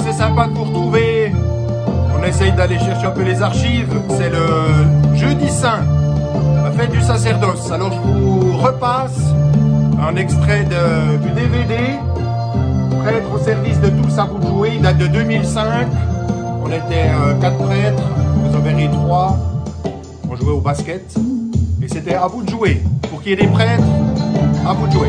c'est sympa de vous retrouver. On essaye d'aller chercher un peu les archives. C'est le jeudi saint, la fête du sacerdoce. Alors je vous repasse un extrait de, du DVD, Prêtre au service de tous à vous de jouer. Il date de 2005. On était euh, quatre prêtres, vous en verrez trois. On jouait au basket. Et c'était à vous de jouer. Pour qu'il y ait des prêtres, à vous de jouer.